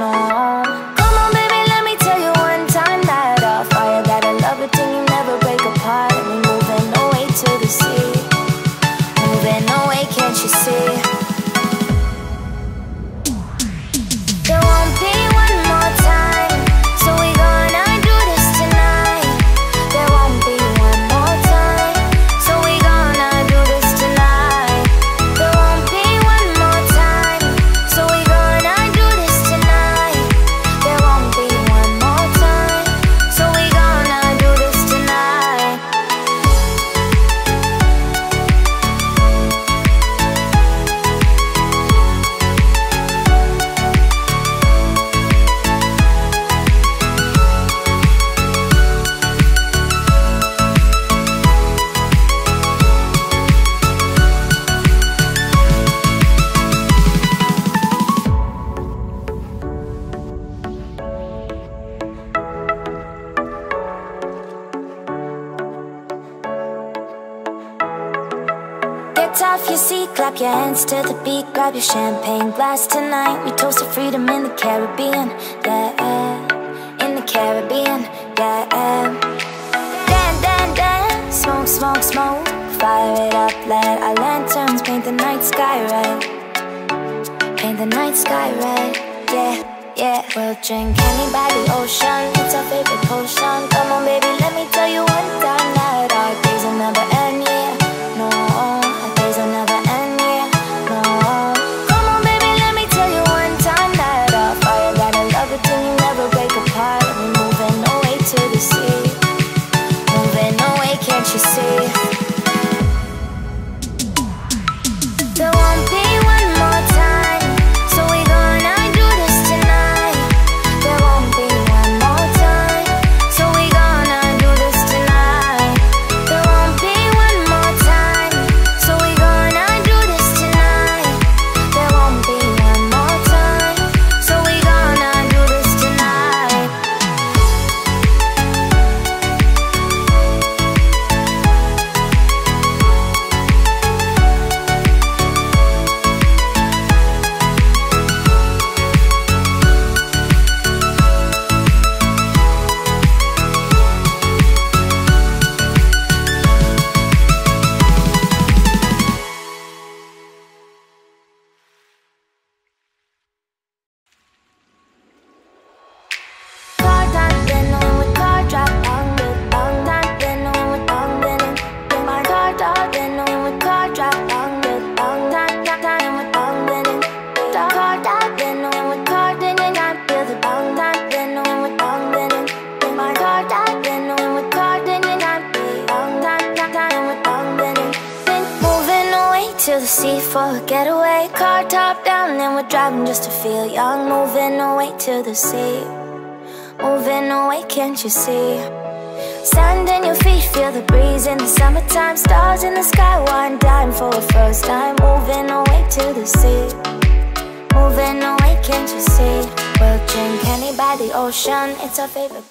No. Clap your hands to the beat, grab your champagne glass tonight. We toast to freedom in the Caribbean, yeah, in the Caribbean, yeah. Dan, dan, dan, smoke, smoke, smoke. Fire it up, let our lanterns paint the night sky red. Paint the night sky red, yeah yeah We'll drink honey by the ocean sea for a getaway Car top down and we're driving just to feel young. Moving away to the sea. Moving away, can't you see? Sand in your feet, feel the breeze in the summertime. Stars in the sky, one dime for a first time. Moving away to the sea. Moving away, can't you see? We'll drink honey by the ocean, it's our favorite